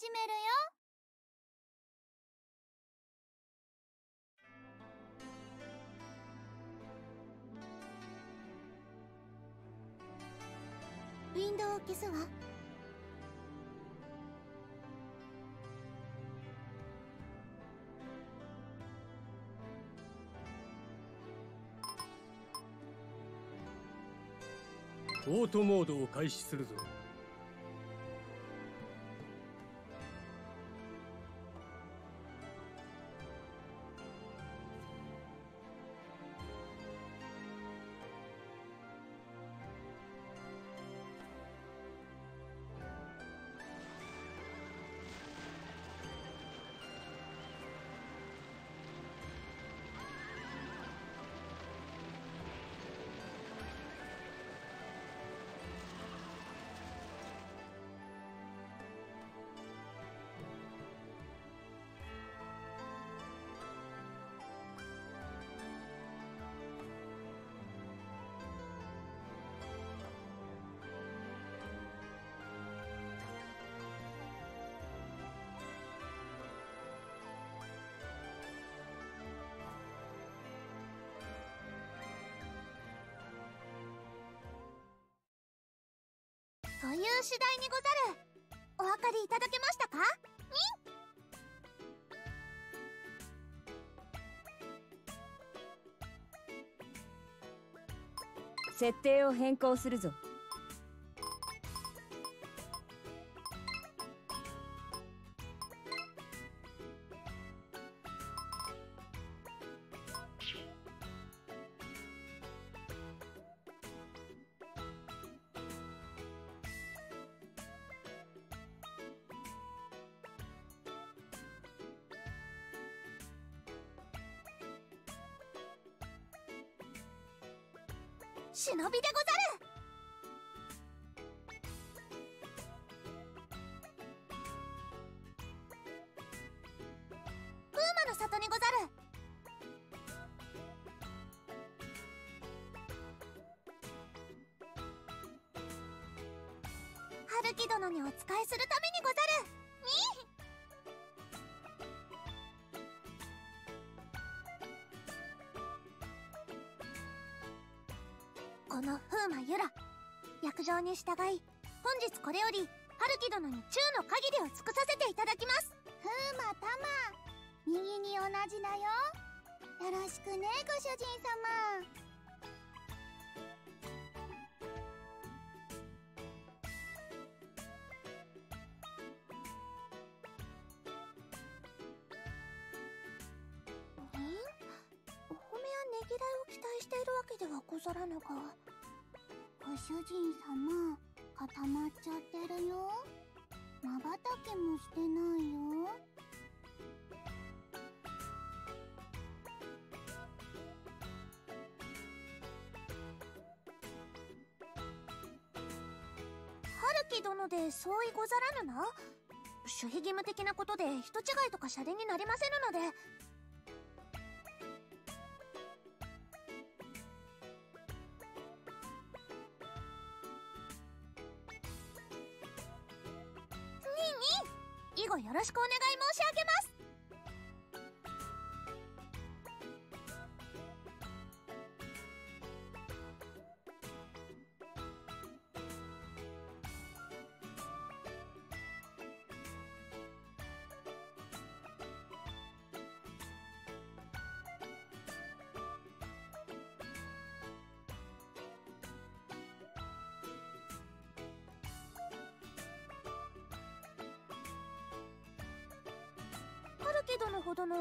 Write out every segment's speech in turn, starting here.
始めるよ。ウィンドウを消すわ。オートモードを開始するぞ。という次第にござる。お分かりいただけましたか？にん。設定を変更するぞ。びでござる。プーマの里にござる。春樹殿にお仕えするための風魔ゆら約定に従い本日これより春樹殿に中の限りを尽くさせていただきます。風魔たま右に同じだよ。よろしくねご主人様。え？お褒めやねぎらいを期待しているわけではござらぬが。ご主人様固まっちゃってるよ。まばたきもしてないよ。春樹殿で相違ござらぬな。守秘義務的なことで人違いとかシャレになりませぬので。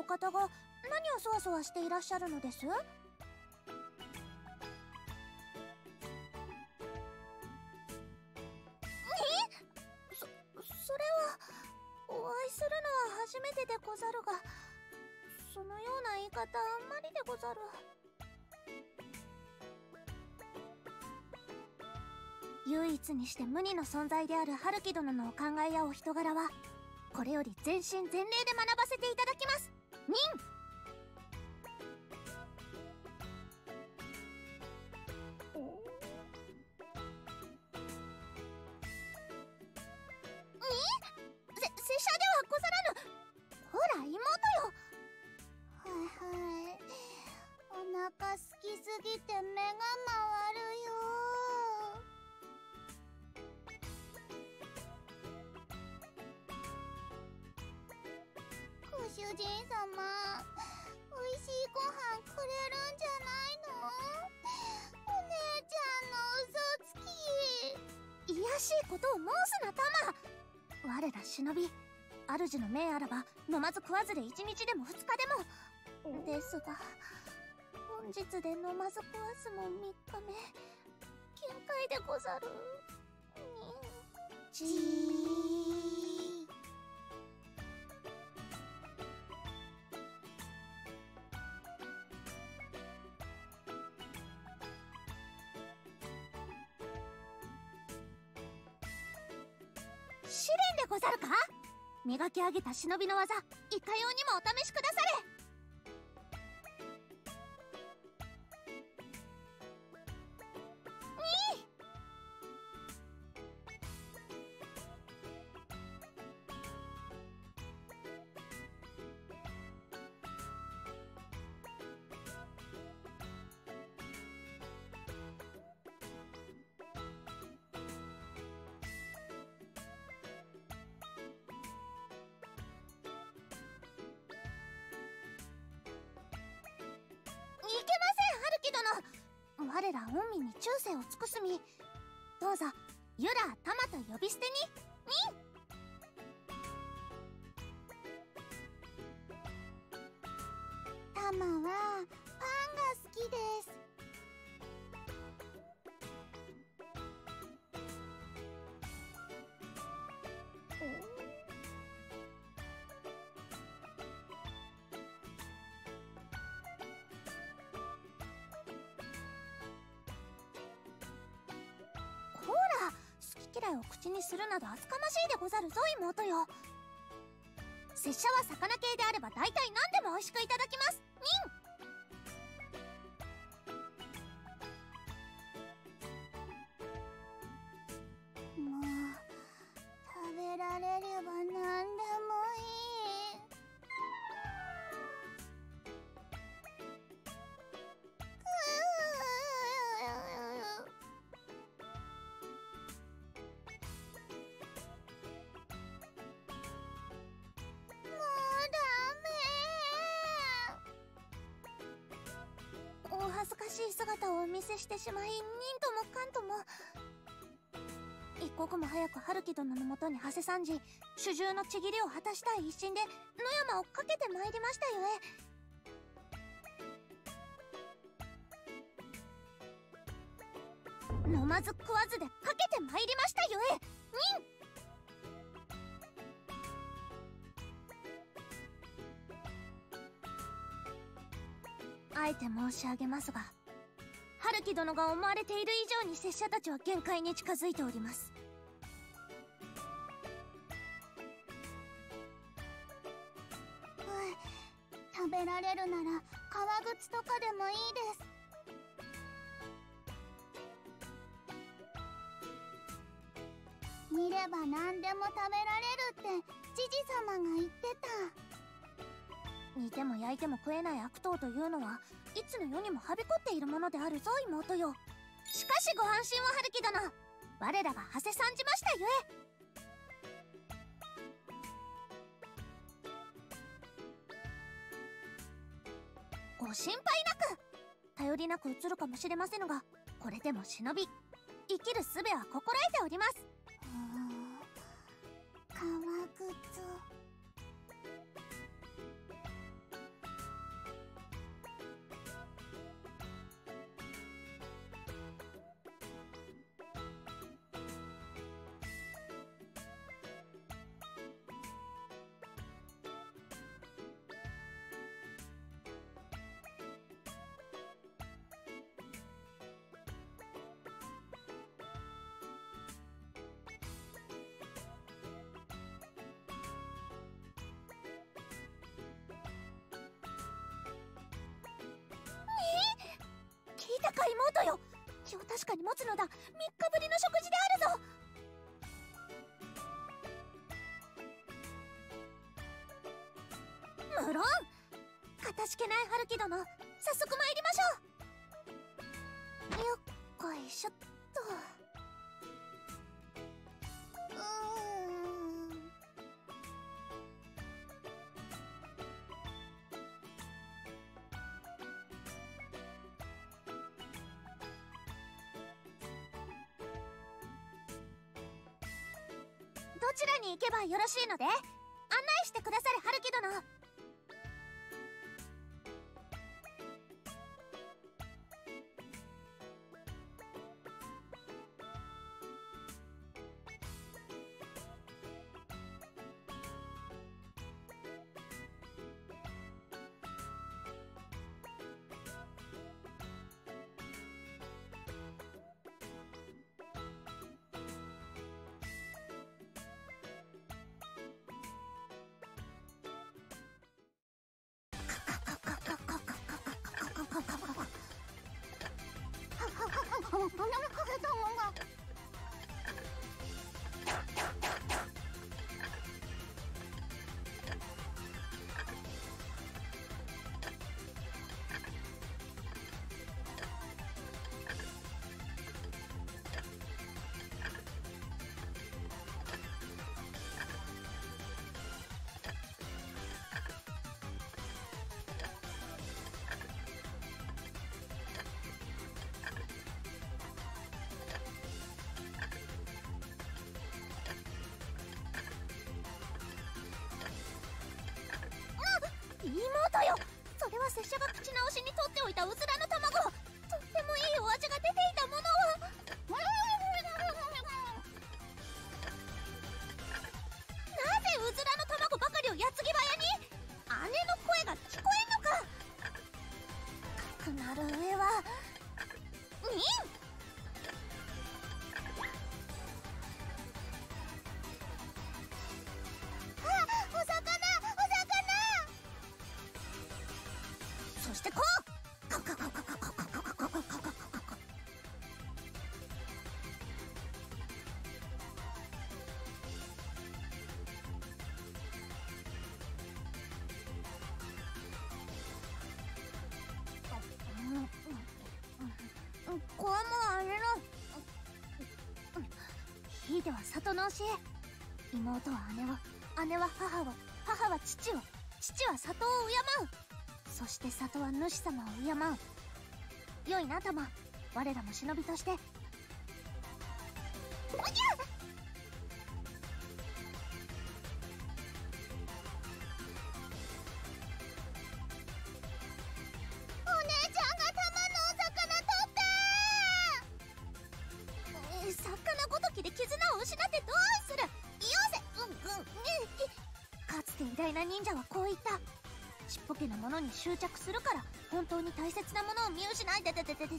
方が何をそわそわしていらっしゃるのです？え？それはお会いするのは初めてでござるがそのような言い方あんまりでござる。唯一にして無二の存在である春樹殿のお考えやお人柄はこれより全身全霊で学ばせていただきます。ニび。主の命あらば飲まず食わずで一日でも二日でも。ですが本日で飲まず食わずも三日目。限界でござる。にじー。ござるか？磨き上げた忍びの技いかようにもお試しくだされ。我ら御身に忠誠を尽くすみ。どうぞユラタマと呼び捨てに。タマはパンが好きです。嫌いを口にするなど厚かましいでござるぞ妹よ。拙者は魚系であれば大体何でも美味しくいただきます。ニン姿をお見せしてしまい忍ともかんとも。一刻も早く春樹殿のもとに馳せ参じ主従のちぎりを果たしたい一心で野山をかけてまいりましたゆえ。飲まず食わずでかけてまいりましたゆえ。忍。あえて申し上げますが春樹殿が思われている以上に拙者たちは限界に近づいております。食べられるなら革靴とかでもいいです。見れば何でも食べられるってジジ様が言ってた。煮ても焼いても食えない悪党というのはいつの世にもはびこっているものであるぞ妹よ。しかしご安心を春樹殿我らが馳せ参じましたゆえ。ご心配なく。頼りなく映るかもしれませんがこれでも忍び。生きる術は心得ております。妹よ。今日確かに持つのだ。3日ぶりの食事であるぞ。無論。かたしけない春樹殿。早速参りましょう。よっこいしょっとで。能不能快点到龙？妹よ。それは拙者が口直しに取っておいたうずらひいては里の教え。妹は姉を姉は母を母は父を父は里を敬う。そして里は主様を敬う。良いな玉。我らも忍びとしてちっぽけなものに執着するから本当に大切なものを見失いででででで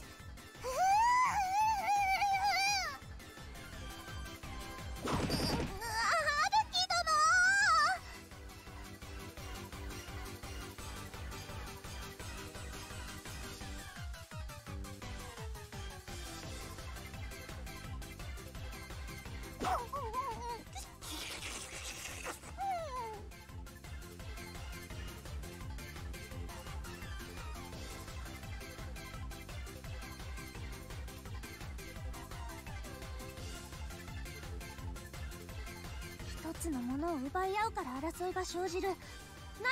を奪い合うから争いが生じる。な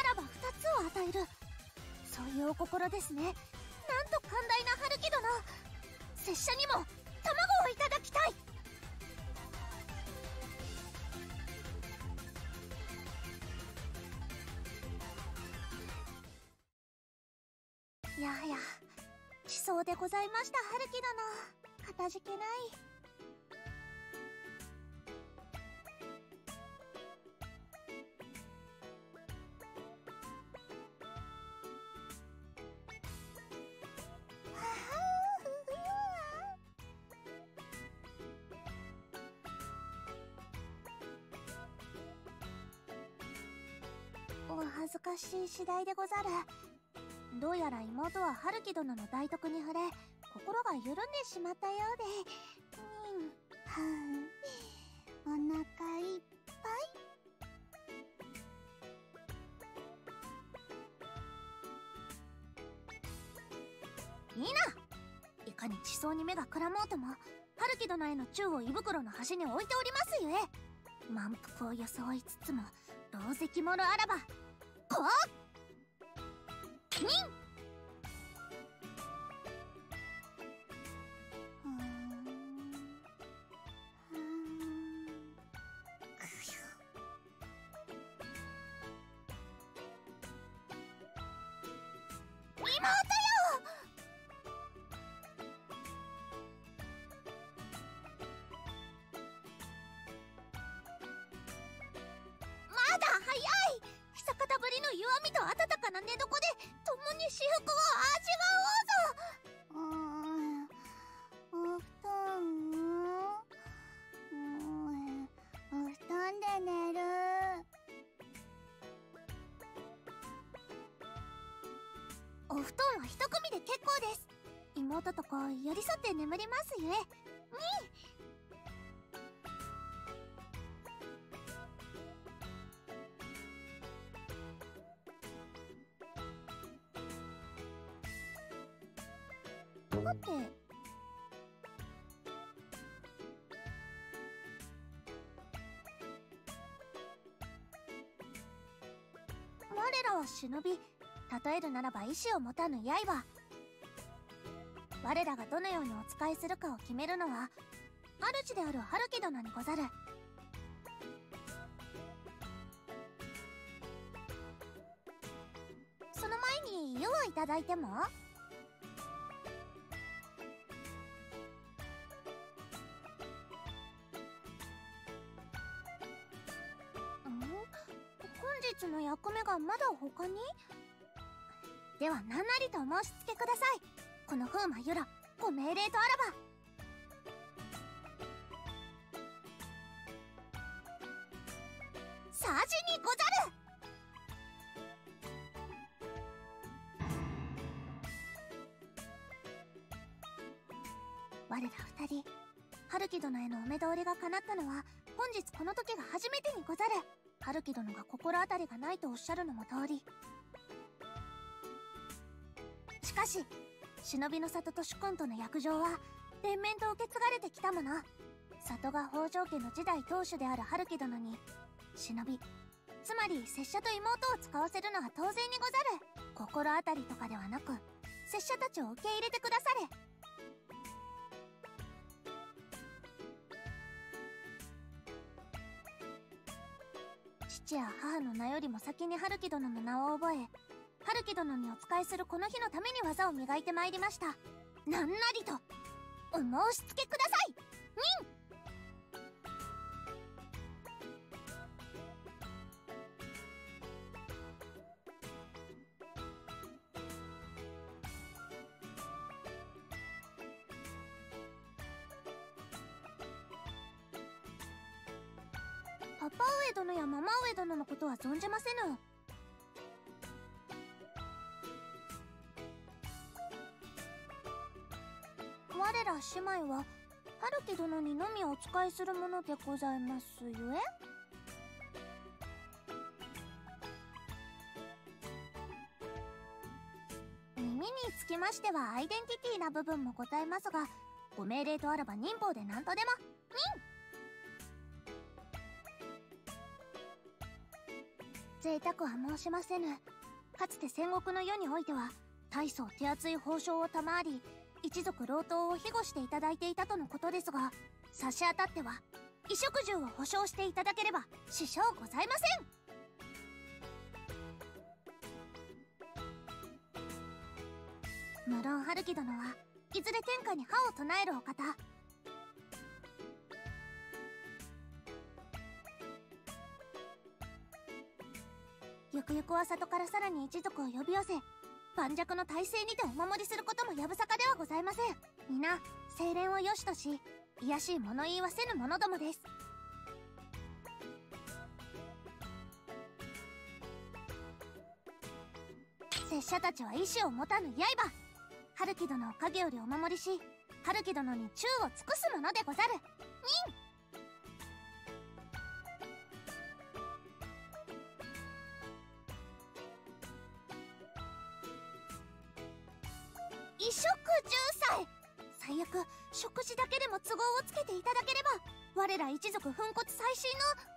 らば二つを与える。そういうお心ですね。なんと寛大な春樹殿。拙者にも卵をいただきたい。やはや地層でございました春樹殿。かたじけない。お恥ずかしい次第でござる。どうやら妹は春樹殿の大徳に触れ心が緩んでしまったようで。うん。はあ。お腹いっぱい。いいないかに地層に目がくらもうとも春樹殿への宙を胃袋の端に置いておりますゆえ。満腹を装いつつも同石者あらば妹弱みと温かな寝床で共に至福を味わおうぞ。忍び例えるならば意志を持たぬ刃我らがどのようにお仕えするかを決めるのは主である春樹殿にござる。その前に湯をいただいてもの役目がまだ他に？では何なりとお申し付けください。この風魔ゆらご命令とあらば。サジにござる。我ら二人春樹殿へのお目通りが叶ったのは本日この時が初めてにござる。春樹殿が心当たりがないとおっしゃるのも通り。しかし忍びの里と主君との約定は連綿と受け継がれてきたもの。里が北条家の時代当主である春樹殿に忍びつまり拙者と妹を使わせるのは当然にござる。心当たりとかではなく拙者たちを受け入れてくだされ。父や母の名よりも先に春樹殿の名を覚え春樹殿にお仕えするこの日のために技を磨いてまいりました。なんなりと。お申し付けください。にん殿やママ上殿のことは存じませぬ。我ら姉妹は春樹殿にのみお仕えするものでございますゆえ。耳につきましてはアイデンティティな部分もございますがご命令とあらば忍法で何とでも。忍贅沢は申しませぬ。かつて戦国の世においては大層手厚い報奨を賜り一族老頭を庇護していただいていたとのことですが差し当たっては衣食住を保証していただければ支障ございません。無論春樹殿はいずれ天下に歯を唱えるお方ゆくゆくは里からさらに一族を呼び寄せ盤石の体制にてお守りすることもやぶさかではございません。皆清廉を良しとし卑しい物言いはせぬ者どもです。拙者たちは意志を持たぬ刃春樹殿を影よりお守りし春樹殿に宙を尽くすものでござる。にん衣食住祭最悪食事だけでも都合をつけていただければ我ら一族粉骨最新の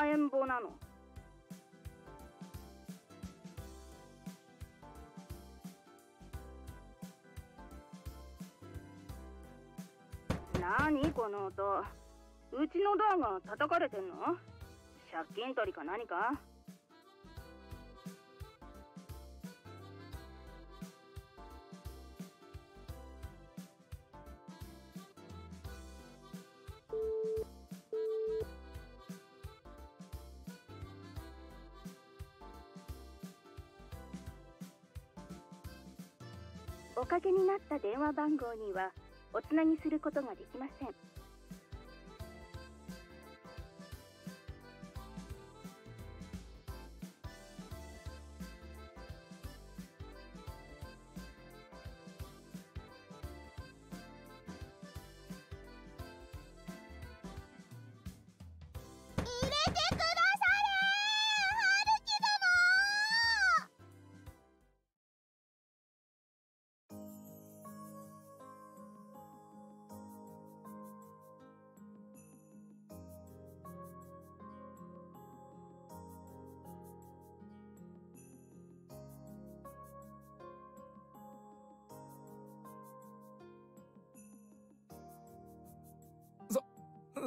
甘えん坊なの。何この音。うちのドアが叩かれてんの？借金取りか何か？った電話番号にはおつなぎすることができません。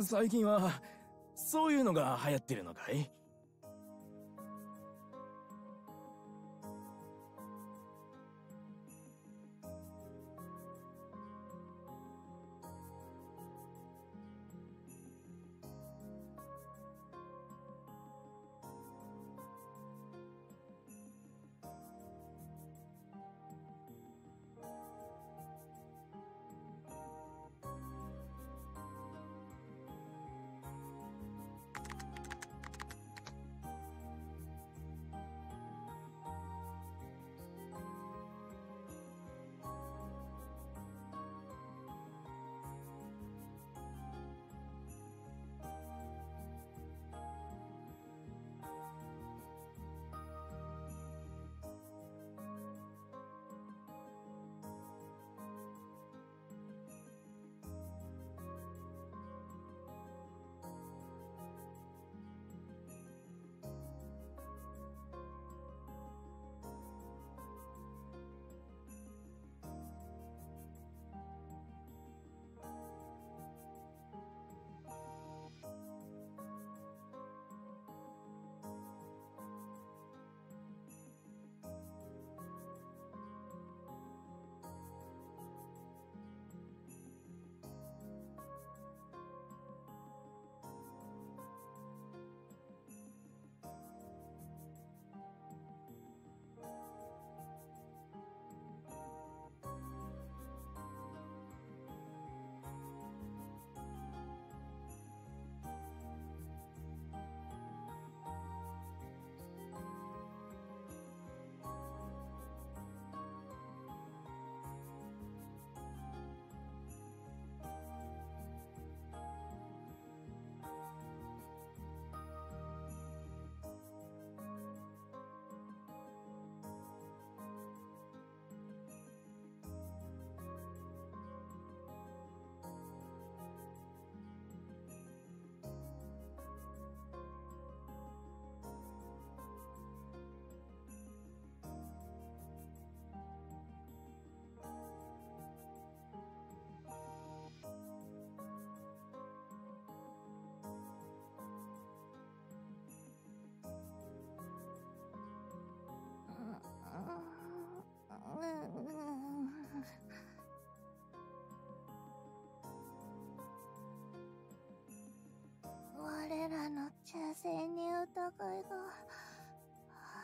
最近はそういうのが流行ってるのかい？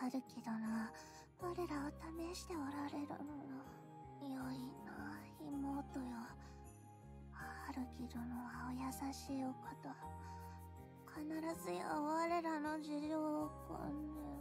るけどな。我らを試しておられるのよ。いな妹よ。春樹殿はお優しいお方。必ずや我らの事情をこんで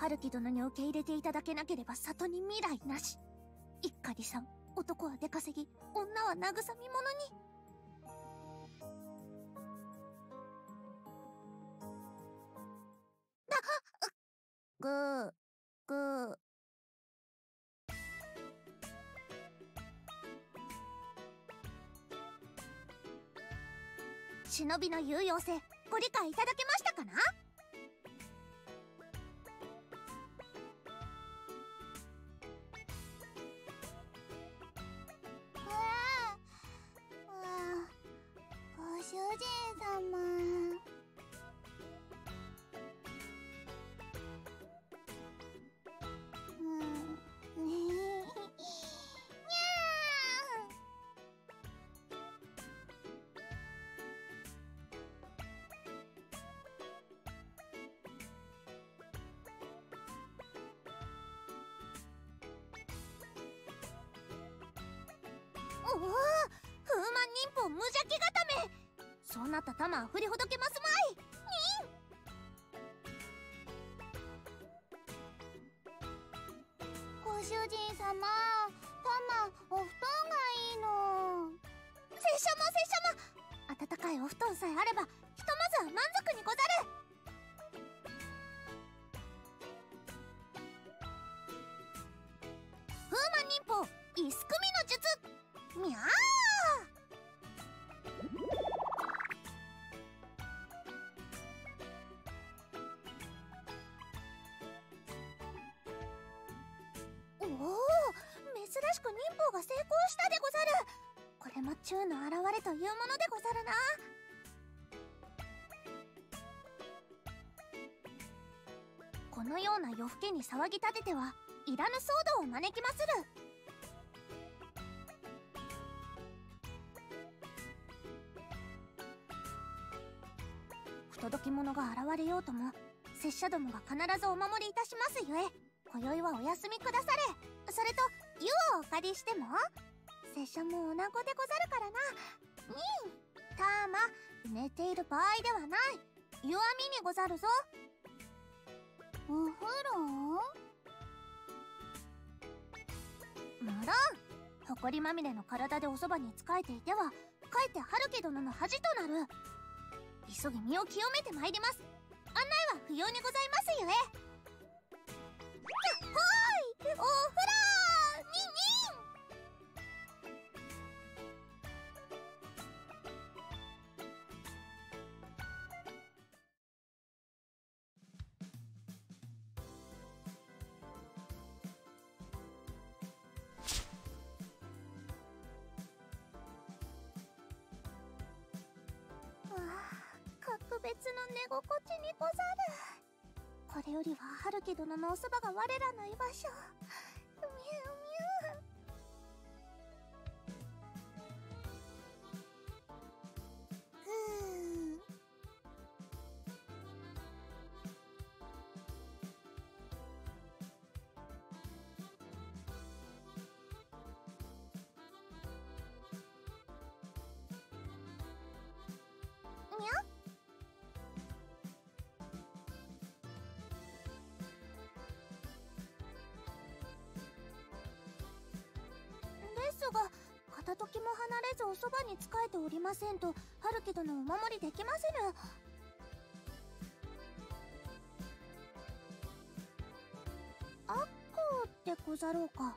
春樹殿に受け入れていただけなければ里に未来なし。一家離散男は出稼ぎ女は慰み者に。だぐーぐ。ー忍びの有用性ご理解いただけましたかな？おそうなった玉は振りほどけますまい。ご主人様玉お布団がいいの。拙者も拙者も暖かいお布団さえあればひとまずは満足にござる。風魔忍法イスクミの術。みゃーしく忍法が成功したでござる。これも宙の現れというものでござるな。このような夜更けに騒ぎ立ててはいらぬ騒動を招きまする。不届き者が現れようとも拙者どもが必ずお守りいたしますゆえ今宵はお休みくだされ。それと湯をお借りしても拙者も女子でござるからな。にんたま寝ている場合ではない。湯あみにござるぞ。お風呂？無論埃まみれの体でおそばに仕えていてはかえって春樹殿の恥となる。急ぎ身を清めてまいります。案内は不要にございますゆえ。心地にござる。これよりは春樹殿のおそばが我らの居場所。離れずおそばに仕えておりませんと春樹殿お守りできませぬ。あっこうでござろうか。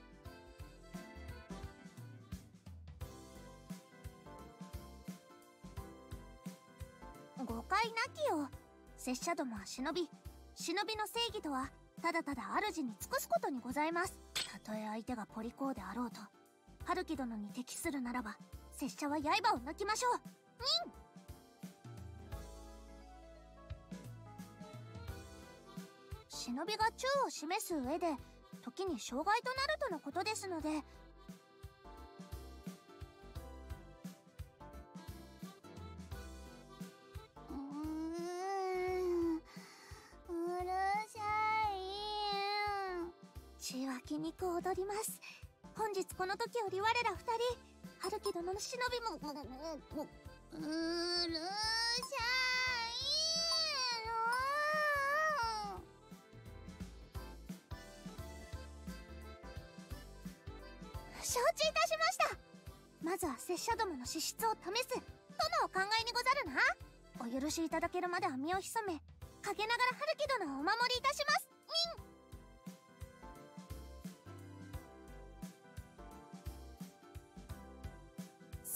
誤解なきよ拙者どもは忍び忍びの正義とはただただ主に尽くすことにございます。たとえ相手がポリコーであろうと。春樹殿に適するならば拙者は刃を抜きましょう。にん。忍びが宙を示す上で時に障害となるとのことですので。血は気肉踊ります。本日この時より我ら二人春樹殿の忍びももももうるさい。の承知いたしました。まずは拙者どもの資質を試す。とのお考えにござるな。お許しいただけるまでは身を潜め陰ながら春樹殿をお守りいたします。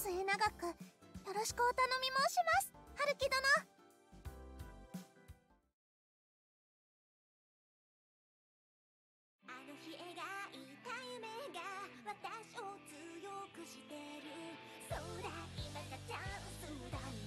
末永くよろしくお頼み申します。春樹殿。あの日描いた夢が私を強くしてる。そうだ今がチャンスだね。